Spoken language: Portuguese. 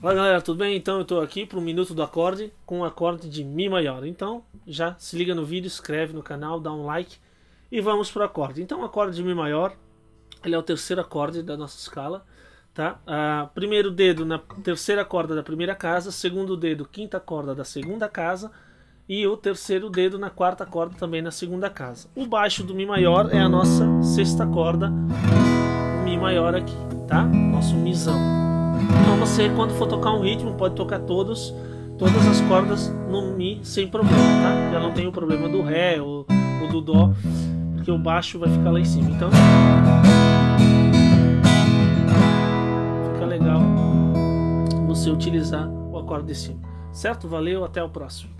Fala galera, tudo bem? Então eu estou aqui para o Minuto do Acorde com o acorde de Mi maior. Então já se liga no vídeo, inscreve no canal, dá um like e vamos para o acorde. Então o acorde de Mi maior, ele é o terceiro acorde da nossa escala. Tá? Ah, primeiro dedo na terceira corda da primeira casa, segundo dedo quinta corda da segunda casa e o terceiro dedo na quarta corda também na segunda casa. O baixo do Mi maior é a nossa sexta corda, Mi maior aqui, tá? Nosso Mizão. Então você, quando for tocar um ritmo, pode tocar todos, todas as cordas no Mi sem problema, tá? Já não tem o problema do Ré ou, ou do Dó, porque o baixo vai ficar lá em cima. Então fica legal você utilizar o acorde de cima. Certo? Valeu, até o próximo.